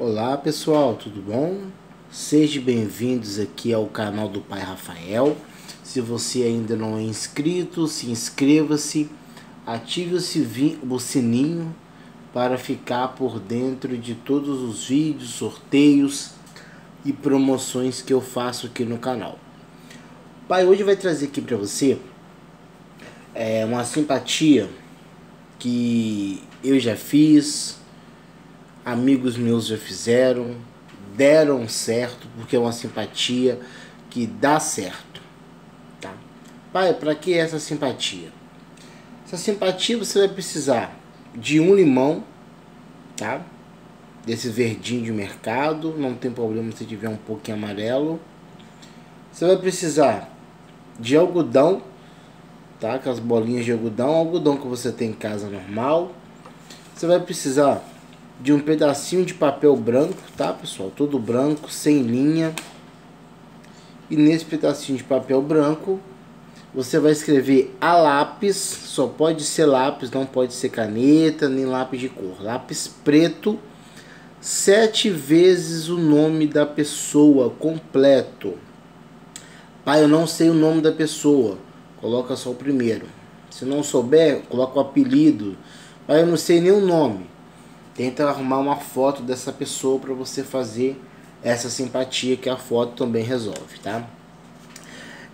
Olá pessoal, tudo bom? Sejam bem-vindos aqui ao canal do Pai Rafael. Se você ainda não é inscrito, se inscreva-se, ative o sininho para ficar por dentro de todos os vídeos, sorteios e promoções que eu faço aqui no canal. Pai, hoje vai trazer aqui para você é, uma simpatia que eu já fiz, amigos meus já fizeram, deram certo, porque é uma simpatia que dá certo. Tá? Pai, para que essa simpatia? Essa simpatia você vai precisar de um limão, tá? Desse verdinho de mercado, não tem problema se tiver um pouquinho amarelo. Você vai precisar de algodão, tá? Com as bolinhas de algodão, algodão que você tem em casa normal. Você vai precisar de um pedacinho de papel branco, tá pessoal? Todo branco, sem linha. E nesse pedacinho de papel branco, você vai escrever a lápis, só pode ser lápis, não pode ser caneta, nem lápis de cor. Lápis preto, sete vezes o nome da pessoa completo. Pai, eu não sei o nome da pessoa. Coloca só o primeiro. Se não souber, coloca o apelido. Pai, eu não sei nem o nome tenta arrumar uma foto dessa pessoa para você fazer essa simpatia que a foto também resolve, tá?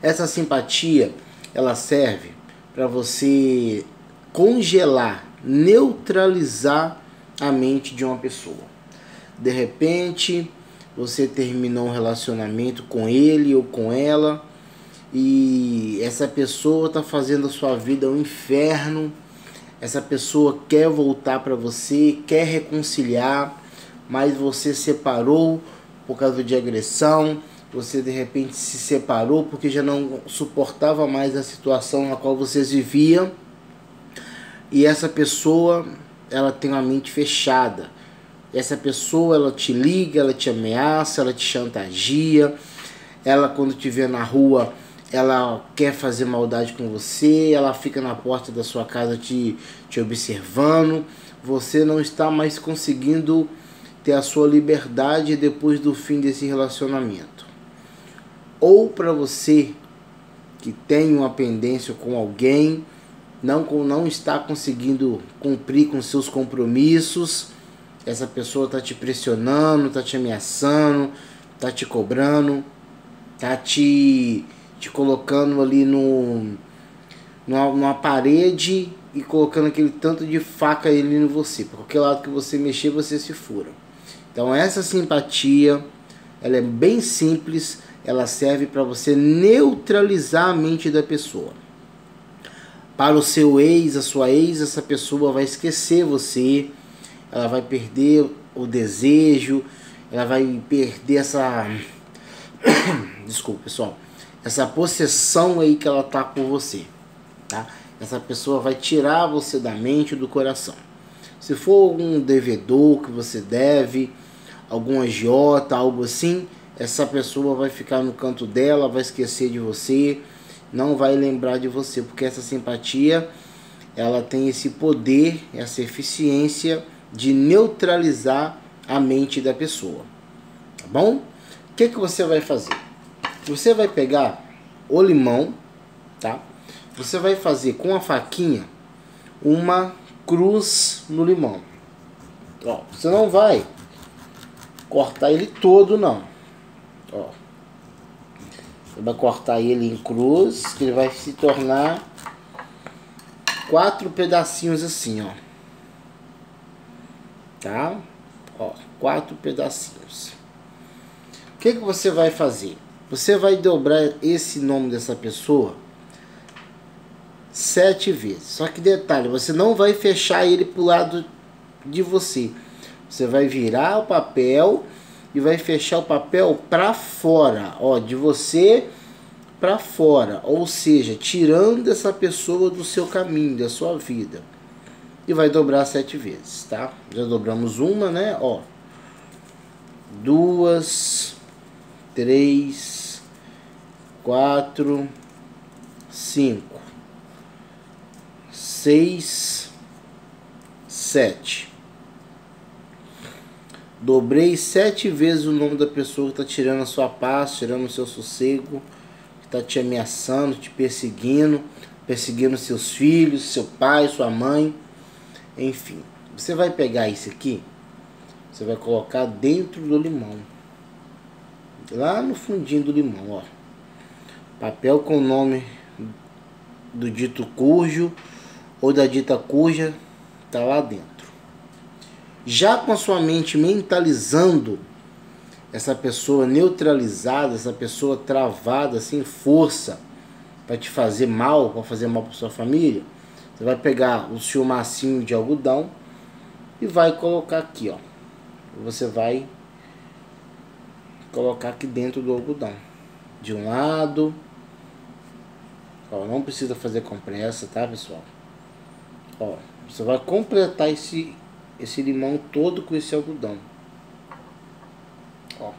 Essa simpatia, ela serve para você congelar, neutralizar a mente de uma pessoa. De repente, você terminou um relacionamento com ele ou com ela e essa pessoa está fazendo a sua vida um inferno essa pessoa quer voltar para você, quer reconciliar, mas você separou por causa de agressão, você de repente se separou porque já não suportava mais a situação na qual vocês viviam. E essa pessoa, ela tem uma mente fechada. Essa pessoa, ela te liga, ela te ameaça, ela te chantageia. Ela quando te vê na rua, ela quer fazer maldade com você, ela fica na porta da sua casa te, te observando, você não está mais conseguindo ter a sua liberdade depois do fim desse relacionamento. Ou para você que tem uma pendência com alguém, não, não está conseguindo cumprir com seus compromissos, essa pessoa está te pressionando, está te ameaçando, está te cobrando, está te colocando ali no, numa, numa parede e colocando aquele tanto de faca ali em você. Por qualquer lado que você mexer, você se fura. Então essa simpatia, ela é bem simples, ela serve para você neutralizar a mente da pessoa. Para o seu ex, a sua ex, essa pessoa vai esquecer você, ela vai perder o desejo, ela vai perder essa. Desculpa, pessoal essa possessão aí que ela tá por você, tá? Essa pessoa vai tirar você da mente e do coração. Se for algum devedor que você deve, algum agiota, algo assim, essa pessoa vai ficar no canto dela, vai esquecer de você, não vai lembrar de você, porque essa simpatia, ela tem esse poder, essa eficiência de neutralizar a mente da pessoa. Tá bom? O que, que você vai fazer? Você vai pegar o limão, tá? Você vai fazer com a faquinha uma cruz no limão. Ó, você não vai cortar ele todo não. Ó. Você vai cortar ele em cruz, que ele vai se tornar quatro pedacinhos assim, ó. Tá? Ó, quatro pedacinhos. O que que você vai fazer? Você vai dobrar esse nome dessa pessoa sete vezes. Só que detalhe, você não vai fechar ele pro lado de você. Você vai virar o papel e vai fechar o papel para fora, ó, de você para fora, ou seja, tirando essa pessoa do seu caminho, da sua vida. E vai dobrar sete vezes, tá? Já dobramos uma, né? Ó, duas, três, quatro, cinco, seis, sete. Dobrei sete vezes o nome da pessoa que está tirando a sua paz, tirando o seu sossego, que está te ameaçando, te perseguindo, perseguindo seus filhos, seu pai, sua mãe, enfim. Você vai pegar isso aqui, você vai colocar dentro do limão. Lá no fundinho do limão, ó. Papel com o nome do dito cujo ou da dita cuja tá lá dentro. Já com a sua mente mentalizando essa pessoa neutralizada, essa pessoa travada, sem força para te fazer mal, para fazer mal para sua família, você vai pegar o seu massinho de algodão e vai colocar aqui, ó. Você vai colocar aqui dentro do algodão. De um lado, Ó, não precisa fazer compressa, tá, pessoal? Ó, você vai completar esse, esse limão todo com esse algodão. Ó.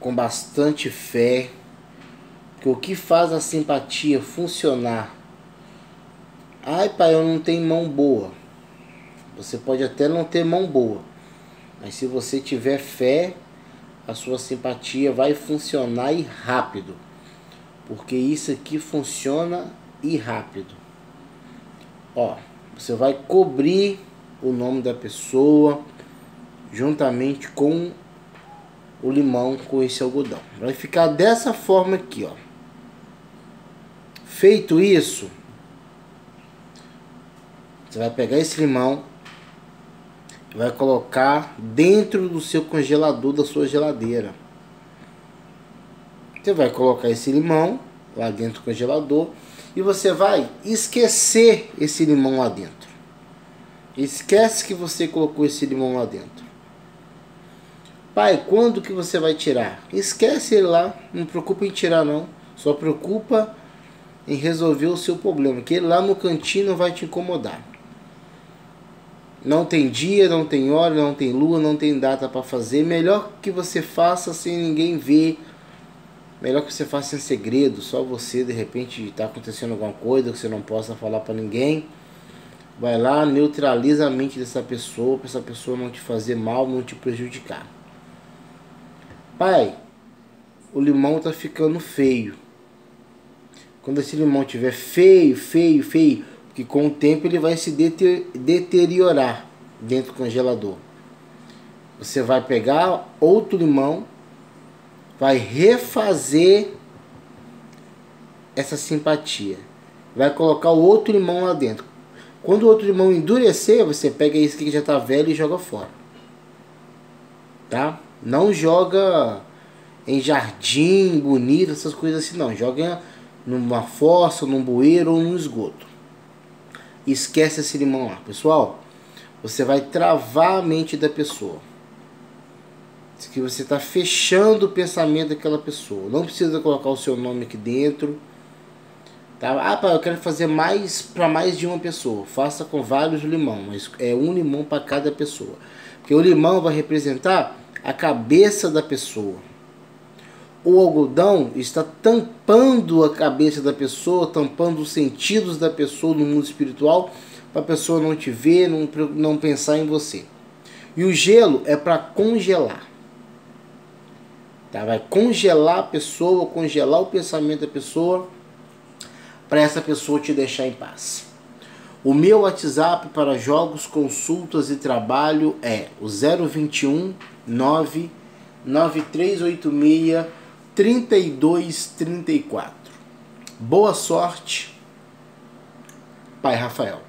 Com bastante fé. Que o que faz a simpatia funcionar? Ai, pai, eu não tenho mão boa. Você pode até não ter mão boa. Mas se você tiver fé, a sua simpatia vai funcionar e rápido porque isso aqui funciona e rápido. Ó, você vai cobrir o nome da pessoa juntamente com o limão com esse algodão. Vai ficar dessa forma aqui, ó. Feito isso, você vai pegar esse limão e vai colocar dentro do seu congelador da sua geladeira. Você vai colocar esse limão lá dentro do congelador e você vai esquecer esse limão lá dentro. Esquece que você colocou esse limão lá dentro. Pai, quando que você vai tirar? Esquece ele lá, não preocupa em tirar não. Só preocupa em resolver o seu problema, que ele lá no cantinho não vai te incomodar. Não tem dia, não tem hora, não tem lua, não tem data para fazer. Melhor que você faça sem ninguém ver Melhor que você faça em segredo, só você, de repente está acontecendo alguma coisa que você não possa falar para ninguém. Vai lá, neutraliza a mente dessa pessoa, para essa pessoa não te fazer mal, não te prejudicar. Pai, o limão tá ficando feio. Quando esse limão tiver feio, feio, feio, que com o tempo ele vai se deteriorar dentro do congelador. Você vai pegar outro limão vai refazer essa simpatia. Vai colocar o outro limão lá dentro. Quando o outro limão endurecer, você pega esse que já está velho e joga fora. Tá? Não joga em jardim bonito, essas coisas assim não. Joga numa fossa, num bueiro ou num esgoto. Esquece esse limão lá. Pessoal, você vai travar a mente da pessoa que você está fechando o pensamento daquela pessoa. Não precisa colocar o seu nome aqui dentro. Tá? Ah, pá, eu quero fazer mais para mais de uma pessoa. Faça com vários limão, mas é um limão para cada pessoa. Porque o limão vai representar a cabeça da pessoa. O algodão está tampando a cabeça da pessoa, tampando os sentidos da pessoa no mundo espiritual, para a pessoa não te ver, não, não pensar em você. E o gelo é para congelar. Tá? Vai congelar a pessoa, congelar o pensamento da pessoa para essa pessoa te deixar em paz. O meu WhatsApp para jogos, consultas e trabalho é o 021 99386 3234. Boa sorte, Pai Rafael.